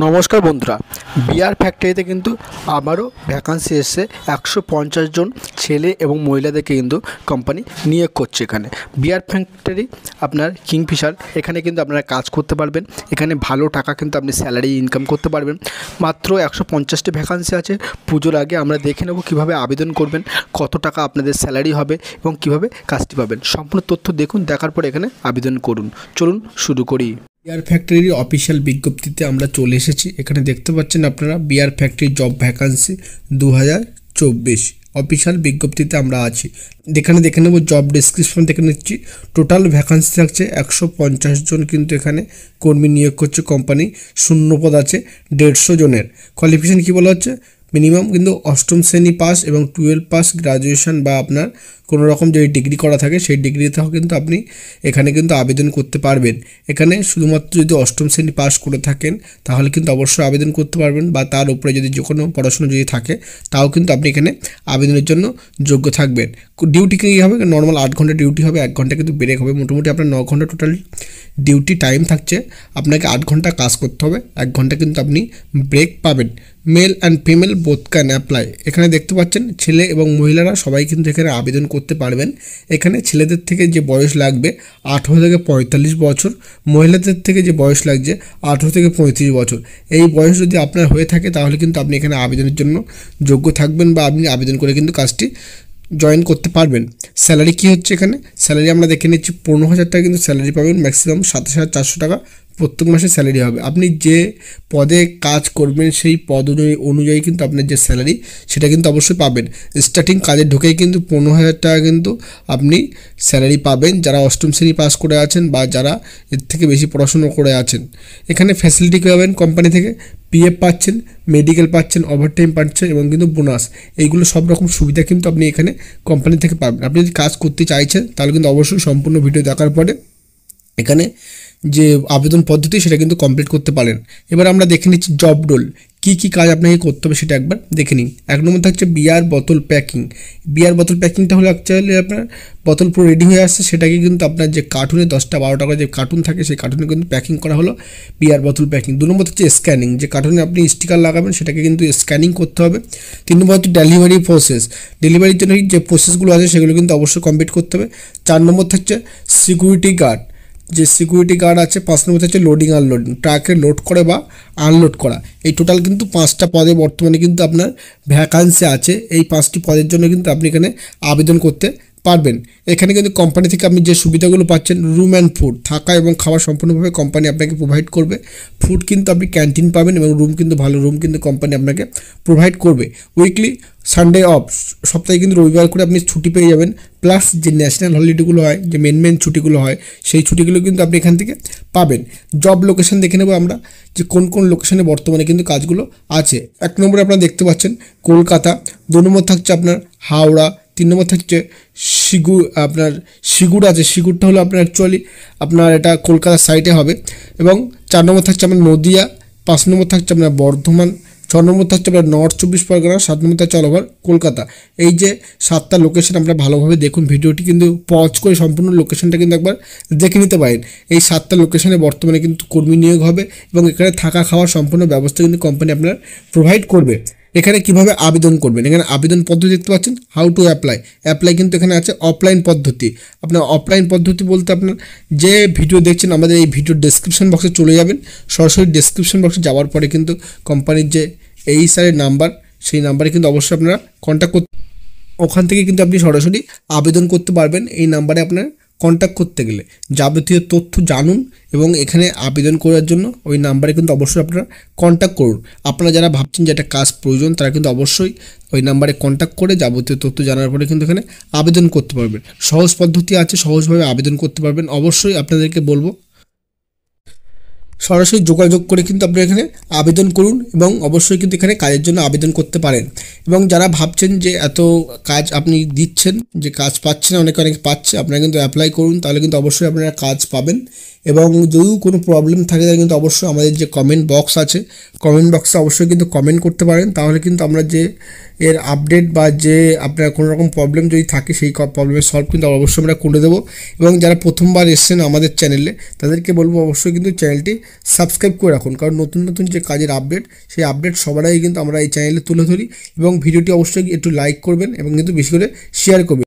নমস্কার বন্ধুরা বিয়ার ফ্যাক্টরিতে কিন্তু আবারও ভ্যাকান্সি এসছে একশো পঞ্চাশ জন ছেলে এবং মহিলাদেরকে কিন্তু কোম্পানি নিয়োগ করছে এখানে। বিয়ার ফ্যাক্টরি আপনার কিংফিশার এখানে কিন্তু আপনারা কাজ করতে পারবেন। এখানে ভালো টাকা কিন্তু আপনি স্যালারি ইনকাম করতে পারবেন। মাত্র একশো পঞ্চাশটি ভ্যাকান্সি আছে। পুজোর আগে আমরা দেখে নেব কীভাবে আবেদন করবেন, কত টাকা আপনাদের স্যালারি হবে এবং কীভাবে কাজটি পাবেন। সম্পূর্ণ তথ্য দেখুন, দেখার পর এখানে আবেদন করুন। চলুন শুরু করি। বিয়ার ফ্যাক্টরির অফিসিয়াল বিজ্ঞপ্তিতে আমরা চলে এসেছি। এখানে দেখতে পাচ্ছেন আপনারা বিয়ার ফ্যাক্টরি জব ভ্যাকান্সি দু হাজার চব্বিশ। অফিসিয়াল বিজ্ঞপ্তিতে আমরা আছি। এখানে দেখে নেব জব ডিসক্রিপশন দেখে নিচ্ছি। টোটাল ভ্যাকান্সি থাকছে একশো পঞ্চাশ জন কিন্তু এখানে কর্মী নিয়োগ করছে কোম্পানি শূন্যপদ আছে, দেড়শো জনের। কোয়ালিফিকেশন কী বলা হচ্ছে? মিনিমাম কিন্তু অষ্টম শ্রেণি পাস এবং টুয়েলভ পাস গ্রাজুয়েশন বা আপনার কোনো রকম যদি ডিগ্রি করা থাকে, সেই ডিগ্রিতেও কিন্তু আপনি এখানে কিন্তু আবেদন করতে পারবেন। এখানে শুধুমাত্র যদি অষ্টম শ্রেণি পাস করে থাকেন, তাহলে কিন্তু অবশ্যই আবেদন করতে পারবেন বা তার উপরে যদি যে কোনো পড়াশোনা যদি থাকে, তাও কিন্তু আপনি এখানে আবেদনের জন্য যোগ্য থাকবেন। ডিউটি কী হবে? নর্মাল আট ঘণ্টা ডিউটি হবে, এক ঘণ্টা কিন্তু ব্রেক হবে। মোটামুটি আপনার ন ঘণ্টা টোটাল ডিউটি টাইম থাকছে। আপনাকে আট ঘণ্টা কাজ করতে হবে। এক ঘণ্টা কিন্তু আপনি ব্রেক পাবেন। Male and female both can apply এখানে দেখতে পাচ্ছেন, ছেলে এবং মহিলারা সবাই কিন্তু এখানে আবেদন করতে পারবেন। এখানে ছেলেদের থেকে যে বয়স লাগবে আঠেরো থেকে পঁয়তাল্লিশ বছর, মহিলাদের থেকে যে বয়স লাগছে আঠেরো থেকে পঁয়ত্রিশ বছর। এই বয়স যদি আপনার হয়ে থাকে তাহলে কিন্তু আপনি এখানে আবেদনের জন্য যোগ্য থাকবেন বা আপনি আবেদন করে কিন্তু কাজটি জয়েন করতে পারবেন। স্যালারি কী হচ্ছে এখানে? স্যালারি আমরা দেখে নিচ্ছি, পনেরো হাজার টাকা কিন্তু স্যালারি পাবেন ম্যাক্সিমাম সাতাশ হাজার চারশো টাকা প্রত্যেক মাসে স্যালারি হবে। আপনি যে পদে কাজ করবেন, সেই পদ অনুযায়ী অনুযায়ী কিন্তু আপনার যে স্যালারি সেটা কিন্তু অবশ্যই পাবেন। স্টার্টিং কাজে ঢুকেই কিন্তু পনেরো হাজার টাকা কিন্তু আপনি স্যালারি পাবেন। যারা অষ্টম শ্রেণি পাস করে আছেন বা যারা এর থেকে বেশি পড়াশুনো করে আছেন। এখানে ফ্যাসিলিটি পাবেন কোম্পানি থেকে? পিএফ পাচ্ছেন মেডিকেল পাচ্ছেন ওভারটাইম পাচ্ছেন এবং কিন্তু বোনাস এইগুলো সব রকম সুবিধা কিন্তু আপনি এখানে কোম্পানি থেকে পাবেন। আপনি যদি কাজ করতে চাইছেন, তাহলে কিন্তু অবশ্যই সম্পূর্ণ ভিডিও দেখার পরে এখানে যে আবেদন পদ্ধতি, সেটা কিন্তু কমপ্লিট করতে পারেন। এবার আমরা দেখে নিচ্ছি জব রোল কী কী কাজ আপনাকে করতে হবে সেটা একবার দেখে নিন। এক নম্বর থাকছে বিয়ার বোতল প্যাকিং। বিয়ার বোতল প্যাকিংটা হলো অ্যাকচুয়ালি আপনার বোতল পুরো রেডি হয়ে আসছে, সেটাকে কিন্তু আপনার যে কার্টুনে দশটা বারোটা করে যে কার্টুন থাকে, সেই কার্টুনে কিন্তু প্যাকিং করা হলো বিয়ার বোতল প্যাকিং দু নম্বর হচ্ছে স্ক্যানিং যে কার্টুনে আপনি স্টিকার লাগাবেন, সেটাকে কিন্তু স্ক্যানিং করতে হবে। তিন নম্বর হচ্ছে ডেলিভারি প্রসেস ডেলিভারির জন্য যে প্রসেসগুলো আছে, সেগুলো কিন্তু অবশ্যই কমপ্লিট করতে হবে। চার নম্বর থাকছে সিকিউরিটি গার্ড যে সিকিউরিটি গার্ড আছে পাঁচ নম্বর হচ্ছে লোডিং আনলোডিং ট্রাকে লোড করে বা আনলোড করা। এই টোটাল কিন্তু পাঁচটা পদে বর্তমানে কিন্তু আপনার ভ্যাকান্সি আছে। এই পাঁচটি পদের জন্য কিন্তু আপনি এখানে আবেদন করতে পারবেন। এখানে কিন্তু কোম্পানি থেকে আপনি যে সুবিধাগুলো পাচ্ছেন রুম অ্যান্ড ফুড থাকা এবং খাওয়া সম্পূর্ণভাবে কোম্পানি আপনাকে প্রোভাইড করবে। ফুড কিন্তু আপনি ক্যান্টিন পাবেন এবং রুম কিন্তু, ভালো রুম কিন্তু কোম্পানি আপনাকে প্রোভাইড করবে। উইকলি সানডে অফ সপ্তাহে কিন্তু রবিবার করে আপনি ছুটি পেয়ে যাবেন। প্লাস যে ন্যাশনাল হলিডেগুলো হয়, যে মেন মেন ছুটিগুলো হয়, সেই ছুটিগুলো কিন্তু আপনি এখান থেকে পাবেন। জব লোকেশান দেখে নেব আমরা যে কোন কোন লোকেশানে বর্তমানে কিন্তু কাজগুলো আছে। এক নম্বরে আপনারা দেখতে পাচ্ছেন কলকাতা, দু নম্বর থাকছে আপনার হাওড়া, তিন নম্বর থাকছে শিগু আপনার শিগুর আছে। শিগুরটা হলো আপনার অ্যাকচুয়ালি আপনার এটা কলকাতার সাইডে হবে। এবং চার নম্বর থাকছে আপনার নদিয়া, পাঁচ নম্বর থাকছে আপনার বর্ধমান ছ নম্বর থাকছে আপনার নর্থ চব্বিশ পরগনা, সাত নম্বর থাকছে অল কলকাতা। এই যে সাতটা লোকেশন আপনারা ভালোভাবে দেখুন, ভিডিওটি কিন্তু পজ করে সম্পূর্ণ লোকেশনটা কিন্তু একবার দেখে নিতে পারেন। এই সাতটা লোকেশনে বর্তমানে কিন্তু কর্মী নিয়োগ হবে এবং এখানে থাকা খাওয়ার সম্পূর্ণ ব্যবস্থা কিন্তু কোম্পানি আপনার প্রোভাইড করবে। এখানে কীভাবে আবেদন করবেন? এখানে আবেদন পদ্ধতি দেখতে পাচ্ছেন? হাউ টু অ্যাপ্লাই অ্যাপ্লাই কিন্তু এখানে আছে অফলাইন পদ্ধতি। আপনার অফলাইন পদ্ধতি বলতে আপনার যে ভিডিও দেখছেন, আমাদের এই ভিডিও ডেসক্রিপশন বক্সে চলে যাবেন। সরাসরি ডেসক্রিপশন বক্সে যাওয়ার পরে কিন্তু কোম্পানির যে এই সারের নাম্বার সেই নাম্বারে কিন্তু অবশ্যই আপনারা কন্ট্যাক্ট করতে ওখান থেকে কিন্তু আপনি সরাসরি আবেদন করতে পারবেন। এই নাম্বারে আপনার কন্ট্যাক্ট করতে গেলে। যাবতীয় তথ্য জানুন এবং এখানে আবেদন করার জন্য ওই নাম্বারে কিন্তু অবশ্যই আপনারা কন্ট্যাক্ট করুন। আপনারা যারা ভাবছেন যে একটা কাজ প্রয়োজন, তারা কিন্তু অবশ্যই ওই নাম্বারে কন্ট্যাক্ট করে যাবতীয় তথ্য জানার পরে কিন্তু এখানে আবেদন করতে পারবেন। সহজ পদ্ধতি আছে, সহজভাবে আবেদন করতে পারবেন। অবশ্যই আপনাদেরকে বলব সরাসরি যোগাযোগ করে কিন্তু আপনি এখানে আবেদন করুন এবং অবশ্যই কিন্তু এখানে কাজের জন্য আবেদন করতে পারেন। এবং যারা ভাবছেন যে এত কাজ আপনি দিচ্ছেন, যে কাজ পাচ্ছেন অনেকে অনেক পাচ্ছে, আপনারা কিন্তু অ্যাপ্লাই করুন, তাহলে কিন্তু অবশ্যই আপনারা কাজ পাবেন। এবং যদিও কোনো প্রবলেম থাকে, তাহলে কিন্তু অবশ্যই আমাদের যে কমেন্ট বক্স আছে কমেন্ট বক্সে অবশ্যই কিন্তু কমেন্ট করতে পারেন। তাহলে কিন্তু আমরা যে এর আপডেট বা যে আপনার কোনো রকম প্রবলেম যদি থাকে, সেই প্রবলেমের সলভ কিন্তু অবশ্যই আমরা করে দেবো। এবং যারা প্রথমবার এসছেন আমাদের চ্যানেলে তাদেরকে বলব অবশ্যই কিন্তু চ্যানেলটি সাবস্ক্রাইব করে রাখুন। কারণ নতুন নতুন যে কাজের আপডেট সেই আপডেট সবার কিন্তু আমরা এই চ্যানেলে তুলে ধরি। এবং ভিডিওটি অবশ্যই একটু লাইক করবেন এবং কিন্তু বেশি করে শেয়ার করবেন।